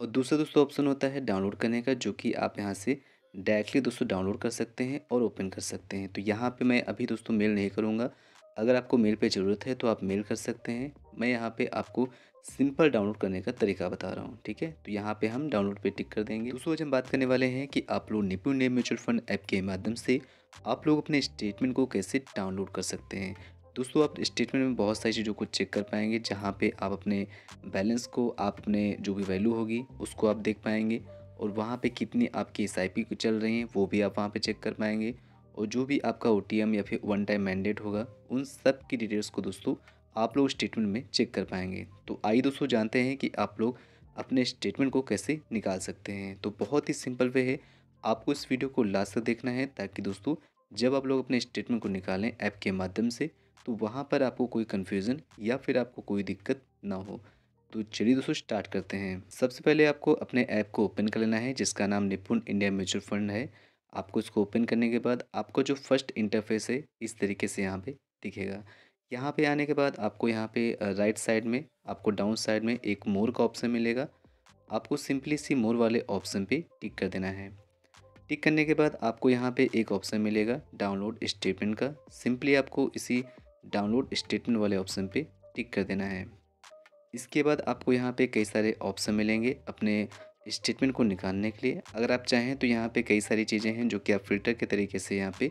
और दूसरा दोस्तों ऑप्शन होता है डाउनलोड करने का, जो कि आप यहाँ से डायरेक्टली दोस्तों डाउनलोड कर सकते हैं और ओपन कर सकते हैं। तो यहाँ पे मैं अभी दोस्तों मेल नहीं करूँगा। अगर आपको मेल पे ज़रूरत है तो आप मेल कर सकते हैं। मैं यहाँ पे आपको सिंपल डाउनलोड करने का तरीका बता रहा हूँ, ठीक है? तो यहाँ पे हम डाउनलोड पे टिक कर देंगे। दोस्तों आज हम बात करने वाले हैं कि आप लोग निपुण ने म्यूचुअल फंड ऐप के माध्यम से आप लोग अपने स्टेटमेंट को कैसे डाउनलोड कर सकते हैं। दोस्तों, आप स्टेटमेंट में बहुत सारी चीज़ों को चेक कर पाएँगे, जहाँ पे आप अपने बैलेंस को, आप अपने जो भी वैल्यू होगी, उसको आप देख पाएँगे और वहाँ पे कितनी आपकी एस आई चल रही हैं, वो भी आप वहाँ पे चेक कर पाएँगे। और जो भी आपका ओटीएम या फिर वन टाइम मैंडेट होगा, उन सब की डिटेल्स को दोस्तों, आप लोग स्टेटमेंट में चेक कर पाएँगे। तो आइए दोस्तों, जानते हैं कि आप लोग अपने स्टेटमेंट को कैसे निकाल सकते हैं। तो बहुत ही सिंपल वे है। आपको इस वीडियो को लास्ट तक देखना है, ताकि दोस्तों, जब आप लोग अपने स्टेटमेंट को निकालें ऐप के माध्यम से तो वहाँ पर आपको कोई कन्फ्यूज़न या फिर आपको कोई दिक्कत ना हो। तो चलिए दोस्तों स्टार्ट करते हैं। सबसे पहले आपको अपने ऐप को ओपन कर लेना है, जिसका नाम निपुण इंडिया म्यूचुअल फंड है। आपको इसको ओपन करने के बाद आपको जो फ़र्स्ट इंटरफेस है, इस तरीके से यहाँ पे दिखेगा। यहाँ पे आने के बाद आपको यहाँ पे राइट साइड में, आपको डाउन साइड में एक मोर का ऑप्शन मिलेगा। आपको सिंपली सी मोर वाले ऑप्शन पे टिक कर देना है। टिक करने के बाद आपको यहाँ पे एक ऑप्शन मिलेगा डाउनलोड स्टेटमेंट का। सिंपली आपको इसी डाउनलोड स्टेटमेंट वाले ऑप्शन पे टिक कर देना है। इसके बाद आपको यहाँ पे कई सारे ऑप्शन मिलेंगे अपने स्टेटमेंट को निकालने के लिए। अगर आप चाहें तो यहाँ पे कई सारी चीज़ें हैं जो कि आप फ़िल्टर के तरीके से यहाँ पे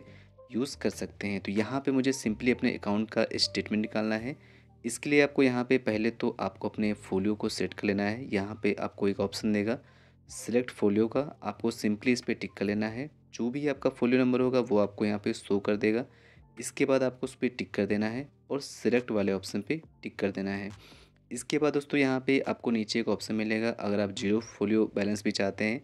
यूज़ कर सकते हैं। तो यहाँ पे मुझे सिंपली अपने अकाउंट का स्टेटमेंट निकालना है। इसके लिए आपको यहाँ पे पहले तो आपको अपने फोलियो को सेट कर लेना है। यहाँ पे आपको एक ऑप्शन देगा सिलेक्ट फोलियो का। आपको सिंपली इस पर टिक कर लेना है। जो भी आपका फोलियो नंबर होगा वो आपको यहाँ पर शो कर देगा। इसके बाद आपको उस पर टिक कर देना है और सिलेक्ट वाले ऑप्शन पे टिक कर देना है। इसके बाद दोस्तों यहाँ पे आपको नीचे एक ऑप्शन मिलेगा, अगर आप ज़ीरो फोलियो बैलेंस भी चाहते हैं।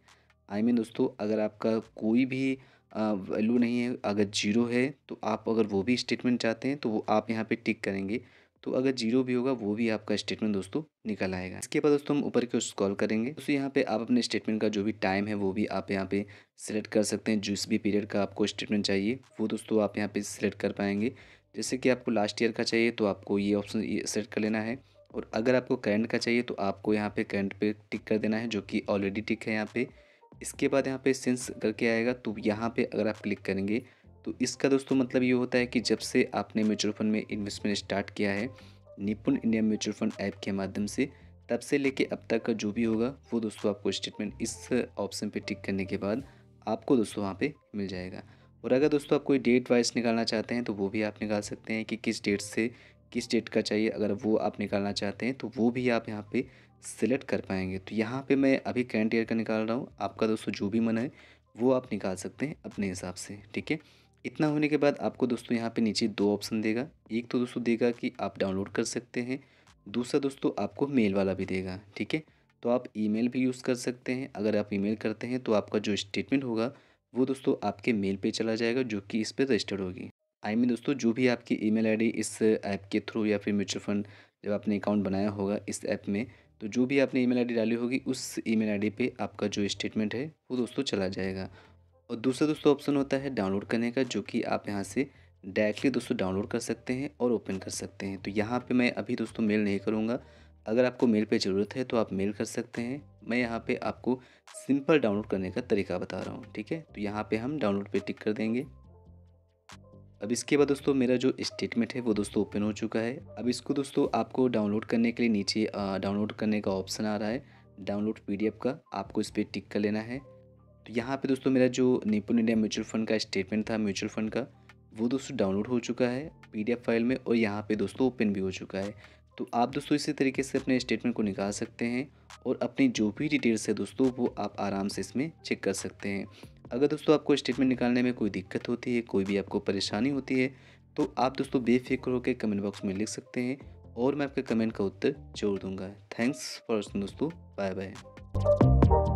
आई I मीन mean दोस्तों, अगर आपका कोई भी वैल्यू नहीं है, अगर ज़ीरो है तो आप अगर वो भी स्टेटमेंट चाहते हैं तो वो आप यहाँ पे टिक करेंगे। तो अगर ज़ीरो भी होगा, वो भी आपका स्टेटमेंट दोस्तों निकल आएगा। इसके बाद दोस्तों हम ऊपर की ओर कॉल करेंगे। दोस्तों यहाँ पे आप अपने स्टेटमेंट का जो भी टाइम है, वो भी आप यहाँ पे सिलेक्ट कर सकते हैं। जिस भी पीरियड का आपको स्टेटमेंट चाहिए, वो दोस्तों आप यहाँ पे सिलेक्ट कर पाएँगे। जैसे कि आपको लास्ट ईयर का चाहिए तो आपको ये ऑप्शन सेलेक्ट कर लेना है। और अगर आपको करंट का चाहिए तो आपको यहाँ पे करंट पे टिक कर देना है, जो कि ऑलरेडी टिक है यहाँ पे। इसके बाद यहाँ पे सेंस करके आएगा तो यहाँ पे अगर आप क्लिक करेंगे तो इसका दोस्तों मतलब ये होता है कि जब से आपने म्यूचुअल फंड में इन्वेस्टमेंट स्टार्ट किया है, निपुण इंडिया म्यूचुअल फंड ऐप के माध्यम से, तब से लेके अब तक का जो भी होगा, वो दोस्तों आपको स्टेटमेंट इस ऑप्शन पे टिक करने के बाद आपको दोस्तों वहाँ पे मिल जाएगा। और अगर दोस्तों आप कोई डेट वाइज निकालना चाहते हैं तो वो भी आप निकाल सकते हैं कि किस डेट से किस डेट का चाहिए। अगर वो आप निकालना चाहते हैं तो वो भी आप यहाँ पे सिलेक्ट कर पाएँगे। तो यहाँ पे मैं अभी करंट ईयर का निकाल रहा हूँ, आपका दोस्तों जो भी मन है, वो आप निकाल सकते हैं अपने हिसाब से, ठीक है? इतना होने के बाद आपको दोस्तों यहाँ पे नीचे दो ऑप्शन देगा। एक तो दोस्तों देगा कि आप डाउनलोड कर सकते हैं, दूसरा दोस्तों आपको मेल वाला भी देगा, ठीक है? तो आप ईमेल भी यूज़ कर सकते हैं। अगर आप ईमेल करते हैं तो आपका जो स्टेटमेंट होगा, वो दोस्तों आपके मेल पे चला जाएगा, जो कि इस पर रजिस्टर्ड होगी। आई मीन दोस्तों, जो भी आपकी ईमेल आईडी इस ऐप के थ्रू या फिर म्यूचुअल फंड जब आपने अकाउंट बनाया होगा इस ऐप में तो जो भी आपने ईमेल आईडी डाली होगी, उस ईमेल आईडी पे आपका जो स्टेटमेंट है, वो दोस्तों चला जाएगा। और दूसरा दोस्तों ऑप्शन होता है डाउनलोड करने का, जो कि आप यहाँ से डायरेक्टली दोस्तों डाउनलोड कर सकते हैं और ओपन कर सकते हैं। तो यहाँ पे मैं अभी दोस्तों मेल नहीं करूँगा। अगर आपको मेल पे ज़रूरत है तो आप मेल कर सकते हैं। मैं यहाँ पे आपको सिंपल डाउनलोड करने का तरीका बता रहा हूँ, ठीक है? तो यहाँ पे हम डाउनलोड पे टिक कर देंगे। अब इसके बाद दोस्तों मेरा जो स्टेटमेंट है वो दोस्तों ओपन हो चुका है। अब इसको दोस्तों आपको डाउनलोड करने के लिए नीचे डाउनलोड करने का ऑप्शन आ रहा है। डाउनलोड पीडीएफ का, आपको इस पर टिक कर लेना है। तो यहाँ पे दोस्तों मेरा जो निपुण इंडिया म्यूचुअल फंड का स्टेटमेंट था म्यूचुअल फंड का, वो दोस्तों डाउनलोड हो चुका है पीडीएफ फ़ाइल में और यहाँ पे दोस्तों ओपन भी हो चुका है। तो आप दोस्तों इसी तरीके से अपने स्टेटमेंट को निकाल सकते हैं और अपनी जो भी डिटेल्स है दोस्तों, वो आप आराम से इसमें चेक कर सकते हैं। अगर दोस्तों आपको स्टेटमेंट निकालने में कोई दिक्कत होती है, कोई भी आपको परेशानी होती है तो आप दोस्तों बेफिक्र होकर कमेंट बॉक्स में लिख सकते हैं और मैं आपके कमेंट का उत्तर जोड़ दूँगा। थैंक्स फॉर दोस्तों बाय बाय